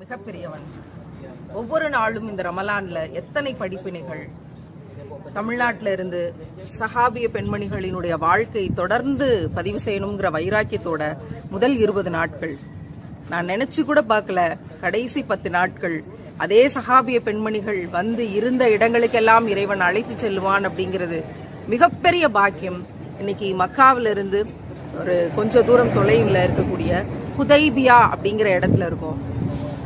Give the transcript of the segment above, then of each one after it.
மிகப்பெரியவன். ஒவ்வொரு நாளும் இந்த ரமலான்ல எத்தனை படிப்பினைகள்? தமிழ்நாட்டில இருந்து சஹாபிய பெண்மணிகளினுடைய வாழ்க்கை தொடர்ந்து பதிவு செய்யணுங்கிற வைராக்கியத்தோட முதல் இருபது நாட்கள். நான் நினைச்சு கூட பார்க்கல கடைசி பத்து நாட்கள். அதே சஹாபிய பெண்மணிகள் வந்து இருந்த இடங்களுக்கெல்லாம் இறைவன் அழைத்து செல்வான் அப்படிங்கிறது மிகப்பெரிய பாக்கியம். இன்னைக்கு மக்காவிலிருந்து ஒரு கொஞ்சம் தூரம் தொலைவில் இருக்கக்கூடிய குதைபியா அப்படிங்கிற இடத்துல இருக்கும்.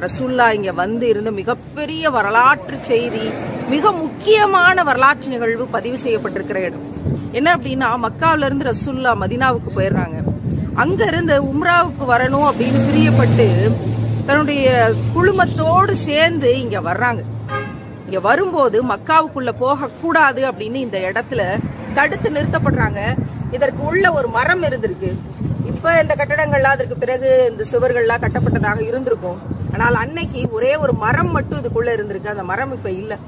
ரசூல்லா இங்க வந்து இருந்த மிகப்பெரிய வரலாற்று செய்தி மிக முக்கியமான வரலாற்று நிகழ்வு பதிவு செய்யப்பட்டிருக்கிற இடம். என்ன அப்படின்னா மக்காவில இருந்து ரசூல்லா மதினாவுக்கு போயிடுறாங்க. அங்க இருந்து உம்ராவுக்கு வரணும் அப்படின்னு பிரியப்பட்டு தன்னுடைய குழுமத்தோடு சேர்ந்து இங்க வர்றாங்க. இங்க வரும்போது மக்காவுக்குள்ள போக கூடாது அப்படின்னு இந்த இடத்துல தடுத்து நிறுத்தப்படுறாங்க. இதற்கு உள்ள ஒரு மரம் இருந்திருக்கு. இப்ப இந்த கட்டடங்கள்லாம் அதற்கு பிறகு இந்த சுவர்கள்லாம் கட்டப்பட்டதாக இருந்திருக்கும். ஆனால் அன்னைக்கு ஒரே ஒரு மரம் மட்டும் இதுக்குள்ள இருந்திருக்கு. அந்த மரம் இப்ப இல்ல.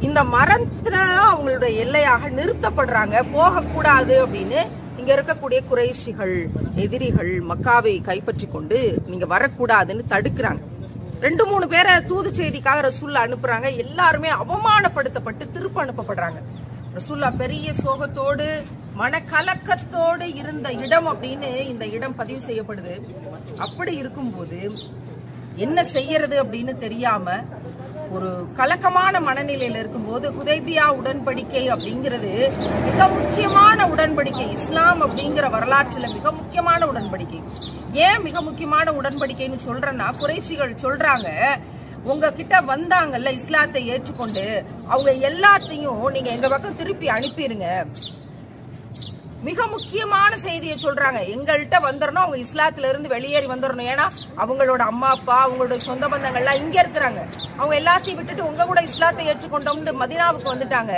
இந்த மரத்துல அவங்களுடைய எல்லையாக நிறுத்தப்படுறாங்க. போகக்கூடாது அப்படின்னு இங்க இருக்கக்கூடிய குறைஷிகள் எதிரிகள் மக்காவை கைப்பற்றி கொண்டு நீங்க வரக்கூடாதுன்னு தடுக்கிறாங்க. ரெண்டு மூணு பேரை தூது செய்திக்காக ரசூல்லா அனுப்புறாங்க. எல்லாருமே அவமானப்படுத்தப்பட்டு திருப்ப அனுப்பப்படுறாங்க. ரசூல்லா பெரிய சோகத்தோடு மனக்கலக்கத்தோடு இருந்த இடம் அப்படின்னு இந்த இடம் பதிவு செய்யப்படுது. அப்படி இருக்கும்போது என்ன செய்யறது அப்படின்னு தெரியாம ஒரு கலக்கமான மனநிலையில இருக்கும்போது ஹுதைபியா உடன்படிக்கை அப்படிங்கிறது மிக முக்கியமான உடன்படிக்கை. இஸ்லாம் அப்படிங்கிற வரலாற்றுல மிக முக்கியமான உடன்படிக்கை. ஏன் மிக முக்கியமான உடன்படிக்கைன்னு சொல்றேன்னா குறைச்சிகள் சொல்றாங்க உங்ககிட்ட வந்தாங்கல்ல இஸ்லாத்தை ஏற்றுக்கொண்டு அவங்க எல்லாத்தையும் நீங்க எங்க பக்கம் திருப்பி அனுப்பிடுங்க மிக முக்கியமான செய்தியை சொல்றாங்க. எங்கள்கிட்ட வந்துடணும் அவங்க இஸ்லாத்துல இருந்து வெளியேறி வந்துடணும் ஏன்னா அவங்களோட அம்மா அப்பா அவங்களோட சொந்த பந்தங்கள்லாம் இங்க இருக்கிறாங்க. அவங்க எல்லாத்தையும் விட்டுட்டு உங்க கூட இஸ்லாத்தை ஏற்றுக்கொண்டோம்னு மதினாவுக்கு வந்துட்டாங்க.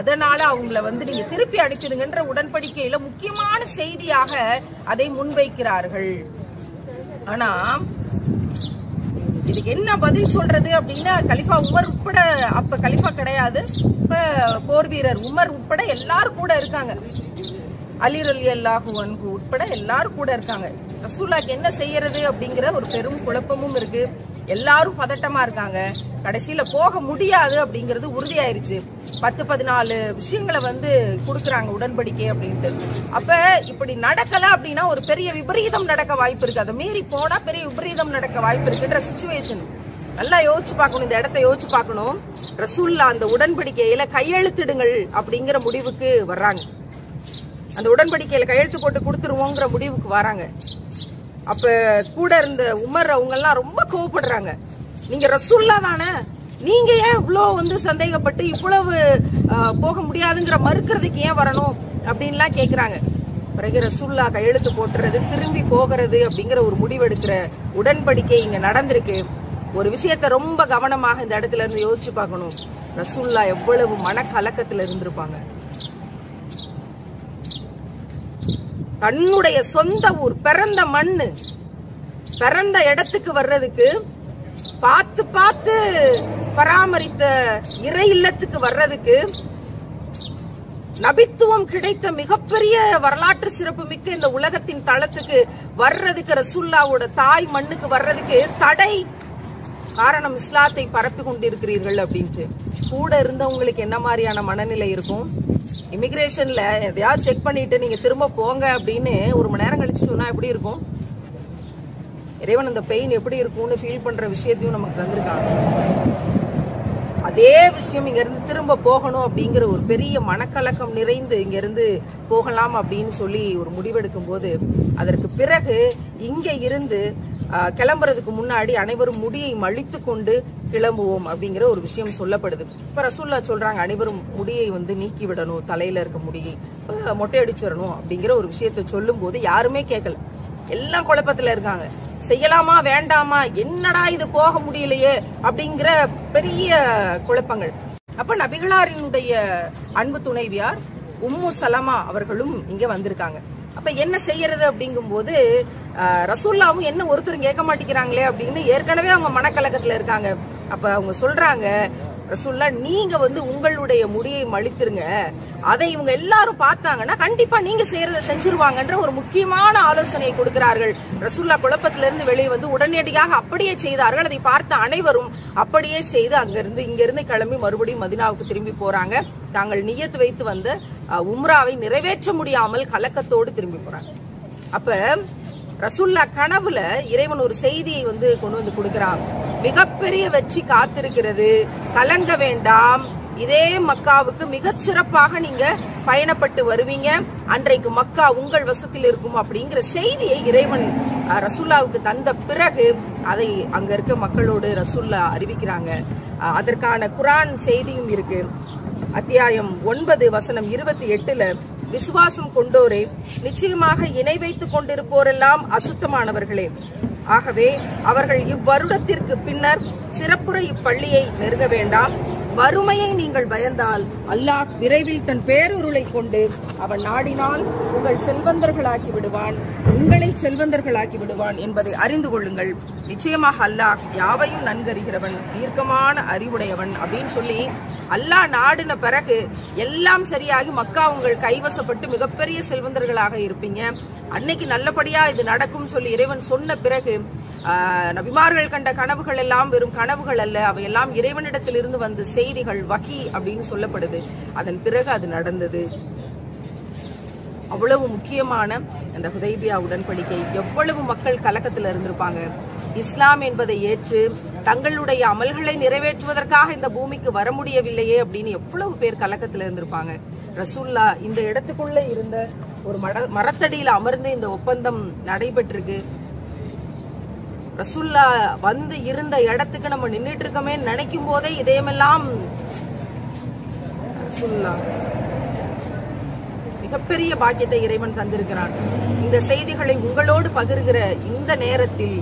அதனால அவங்கள வந்து நீங்க திருப்பி அடிச்சிருங்கன்ற உடன்படிக்கையில முக்கியமான செய்தியாக அதை முன்வைக்கிறார்கள். ஆனா இதுக்கு என்ன பதில் சொல்றது அப்படின்னா கலிஃபா உமர் உட்பட அப்ப கலிஃபா கிடையாது. இப்ப போர் வீரர் உமர் உட்பட எல்லாரும் கூட இருக்காங்க. அலிர் அலி அல்லாஹு அன்பு உட்பட எல்லாரும் கூட இருக்காங்க. ரசூல்லாக்கு என்ன செய்யறது அப்படிங்கிற ஒரு பெரும் குழப்பமும் இருக்கு. எல்லாரும் பதட்டமா இருக்காங்க. கடைசியில போக முடியாது அப்படிங்கிறது உறுதியாயிருச்சு. பத்து பதினாலு விஷயங்களை வந்து கொடுக்குறாங்க உடன்படிக்கை அப்படின்ட்டு. அப்ப இப்படி நடக்கல அப்படின்னா ஒரு பெரிய விபரீதம் நடக்க வாய்ப்பு இருக்கு. அதை மீறி போனா பெரிய விபரீதம் நடக்க வாய்ப்பு இருக்குன்ற சுச்சுவேஷன் நல்லா யோசிச்சு பார்க்கணும். இந்த இடத்த யோசிச்சு பார்க்கணும். ரசூல்லா அந்த உடன்படிக்கையில கையெழுத்திடுங்கள் அப்படிங்கிற முடிவுக்கு வர்றாங்க. அந்த உடன்படிக்கையில கையெழுத்து போட்டு கொடுத்துருவோங்கிற முடிவுக்கு வராங்க. அப்ப கூட இருந்த உமர் அவங்க எல்லாம் ரொம்ப கோவப்படுறாங்க. நீங்க ரசூல்லா தானே? நீங்க ஏன் இவ்வளோ வந்து சந்தேகப்பட்டு இவ்வளவு போக முடியாதுங்கிற மறுக்கிறதுக்கு ஏன் வரணும் அப்படின்லாம் கேக்குறாங்க. பிறகு ரசூல்லா கையெழுத்து போட்டுறது திரும்பி போகிறது அப்படிங்கிற ஒரு முடிவெடுக்கிற உடன்படிக்கை இங்க நடந்திருக்கு. ஒரு விஷயத்த ரொம்ப கவனமாக இந்த இடத்துல இருந்து யோசிச்சு பார்க்கணும். ரசூல்லா எவ்வளவு மனக்கலக்கத்துல இருந்திருப்பாங்க. தன்னுடைய சொந்த ஊர் பிறந்த மண்ணு பிறந்த இடத்துக்கு வர்றதுக்கு பார்த்து பார்த்து பராமரித்த இறை இல்லத்துக்கு வர்றதுக்கு நபித்துவம் கிடைத்த மிகப்பெரிய வரலாற்று சிறப்பு மிக்க இந்த உலகத்தின் தளத்துக்கு வர்றதுக்கு ரசுல்லாவோட தாய் மண்ணுக்கு வர்றதுக்கு தடை காரணம் இஸ்லாத்தை பரப்பி கொண்டிருக்கிறீர்கள் அப்படின்ட்டு. கூட இருந்தவங்களுக்கு என்ன மாதிரியான மனநிலை இருக்கும்? இமிகிரேஷன்ல எதையாவது செக் பண்ணிட்டு நீங்க திரும்ப போங்க அப்படின்னு ஒரு மணி நேரம் கழிச்சு சொன்னா எப்படி இருக்கும்? இறைவன் அந்த பெயின் எப்படி இருக்கும்னு ஃபீல் பண்ற விஷயத்தையும் நமக்கு தந்திருக்காங்க. அதே விஷயம் இங்க இருந்து திரும்ப போகணும் அப்படிங்கிற ஒரு பெரிய மனக்கலக்கம் நிறைந்து இங்க இருந்து போகலாம் அப்படின்னு சொல்லி ஒரு முடிவெடுக்கும் போது அதற்கு பிறகு இங்க இருந்து கிளம்புறதுக்கு முன்னாடி அனைவரும் முடியை மழித்து கொண்டு கிளம்புவோம் அப்படிங்கிற ஒரு விஷயம் சொல்லப்படுது. இப்ப ரசூல்லா சொல்றாங்க அனைவரும் முடியை வந்து நீக்கி விடணும் தலையில இருக்க முடியை மொட்டை அடிச்சிடணும் அப்படிங்கிற ஒரு விஷயத்த சொல்லும் போது யாருமே கேட்கல. எல்லாம் குழப்பத்துல இருக்காங்க. செய்யலாமா வேண்டாமா என்னடா இது போக முடியலையே அப்படிங்கிற பெரிய குழப்பங்கள். அப்ப நபிகளாரினுடைய அன்பு துணைவியார் உம்மு சலமா அவர்களும் இங்க வந்திருக்காங்க. அப்ப என்ன செய்யறது அப்படிங்கும்போது போது ரசூல்லாவும் என்ன ஒருத்தரும் கேட்க மாட்டேங்கிறாங்களே அப்படின்னு ஏற்கனவே அவங்க மனக்கலக்கத்துல இருக்காங்க. அப்ப அவங்க சொல்றாங்க ரசூல்லா நீங்க வந்து உங்களுடைய முடியை மலித்திருங்க அதை இவங்க எல்லாரும் பார்த்தாங்கன்னா கண்டிப்பா நீங்க செய்யறத செஞ்சிருவாங்கன்ற ஒரு முக்கியமான ஆலோசனையை கொடுக்கிறார்கள். ரசூல்லா குழப்பத்திலிருந்து வெளியே வந்து உடனடியாக அப்படியே செய்தார்கள். அதை பார்த்த அனைவரும் அப்படியே செய்து அங்கிருந்து இங்கிருந்து கிளம்பி மறுபடியும் மதினாவுக்கு திரும்பி போறாங்க. நாங்கள் நியத்து வைத்து வந்த உம்ராவை நிறைவேற்ற முடியாமல் கலக்கத்தோடு திரும்பி போறாங்க. அப்ப ரசுல்லா கனவுல இறைவன் ஒரு செய்தியை வந்து கொண்டு வந்து கொடுக்கிறான். மிகப்பெரிய வெற்றி காத்திருக்கிறது. கலங்க வேண்டாம். இதே மக்காவுக்கு மிகச்சிறப்பாக நீங்க பயணப்பட்டு வருவீங்க. அன்றைக்கு மக்கா உங்கள் வசத்தில் இருக்கும் அப்படிங்கிற செய்தியை இறைவன் ரசுல்லாவுக்கு தந்த பிறகு அதை அங்க இருக்க மக்களோடு ரசுல்லா அறிவிக்கிறாங்க. அதற்கான குரான் செய்தியும் இருக்கு. அத்தியாயம் ஒன்பது வசனம் இருபத்தி எட்டுல விசுவாசம் கொண்டோரே நிச்சயமாக இணை வைத்துக் கொண்டிருப்போரெல்லாம் அசுத்தமானவர்களே. ஆகவே அவர்கள் இவ்வருடத்திற்கு பின்னர் சிறப்புற இப்பள்ளியை நெருங்க வேண்டாம். வறுமையை நீங்கள் பயந்தால் அல்லாஹ் விரைவில் தன் பேருருளை கொண்டு அவன் நாடினால் உங்கள் செல்வந்தர்களாக்கி விடுவான் உங்களை செல்வந்தர்களாக்கி விடுவான் என்பதை அறிந்து கொள்ளுங்கள். நிச்சயமாக அல்லாஹ் யாவையும் நன்கறிகிறவன் தீர்க்கமான அறிவுடையவன் அப்படின்னு சொல்லி அல்லாஹ் நாடின பிறகு எல்லாம் சரியாகி மக்கா உங்கள் கைவசப்பட்டு மிகப்பெரிய செல்வந்தர்களாக இருப்பீங்க. அன்னைக்கு நல்லபடியா இது நடக்கும் சொல்லி இறைவன் சொன்ன பிறகு நபிமார்கள் கண்ட கனவுகள் எல்லாம் வெறும் கனவுகள் அல்ல. அவையெல்லாம் இறைவனிடத்தில் இருந்து வந்த செய்திகள் வகி அப்படின்னு சொல்லப்படுது. அதன் பிறகு அது நடந்தது. அவ்வளவு முக்கியமான அந்த ஹுதைபியா உடன்படிக்கை எவ்வளவு மக்கள் கலக்கத்தில் இருந்திருப்பாங்க. இஸ்லாம் என்பதை ஏற்று தங்களுடைய அமல்களை நிறைவேற்றுவதற்காக இந்த பூமிக்கு வர முடியவில்லையே அப்படின்னு எவ்வளவு பேர் கலக்கத்தில் இருந்திருப்பாங்க. ரசூல்லா இந்த இடத்துக்குள்ள இருந்த ஒரு மட மரத்தடியில் அமர்ந்து இந்த ஒப்பந்தம் நடைபெற்றிருக்கு. ரசுல்லா வந்து இருந்த இடத்துக்கு நம்ம நின்னுட்டு இருக்கோமே நினைக்கும் போதே இதயமெல்லாம் ரசுல்லா மிகப்பெரிய பாக்கியத்தை இறைவன் தந்திருக்கிறான். இந்த செய்திகளை உங்களோடு பகிர்கிற இந்த நேரத்தில்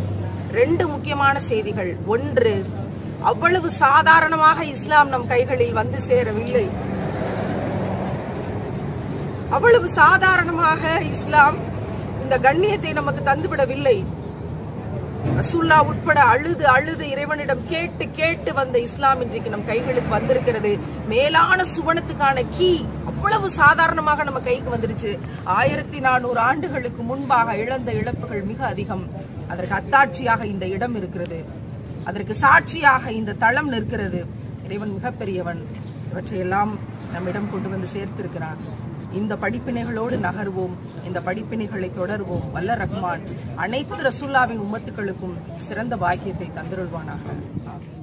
ரெண்டு முக்கியமான செய்திகள். ஒன்று அவ்வளவு சாதாரணமாக இஸ்லாம் நம் கைகளில் வந்து சேரவில்லை. அவ்வளவு சாதாரணமாக இஸ்லாம் இந்த கண்ணியத்தை நமக்கு தந்துவிடவில்லை. ரசுல்லா உட்பட அழுது அழுது இறைவனிடம் கேட்டு கேட்டு வந்த இஸ்லாம் இன்றைக்கு நம் கைகளுக்கு வந்திருக்கிறது. மேலான சுவனத்துக்கான கீ அவ்வளவு சாதாரணமாக நம்ம கைக்கு வந்துருச்சு. ஆயிரத்தி நானூறு ஆண்டுகளுக்கு முன்பாக இழந்த இழப்புகள் மிக அதிகம். அதற்கு அத்தாட்சியாக இந்த இடம் இருக்கிறது. அதற்கு சாட்சியாக இந்த தளம் நிற்கிறது. இறைவன் மிகப்பெரியவன். இவற்றையெல்லாம் நம்மிடம் கொண்டு வந்து சேர்த்திருக்கிறான். இந்த படிப்பினைகளோடு நகர்வோம் இந்த படிப்பினைகளை தொடர்வோம் வல்ல ரஹ்மான் அனைத்து ரசூல்லாவின் உம்மத்துக்களுக்கும் சிறந்த பாக்கியத்தை தந்திருவானாக ஆமீன்.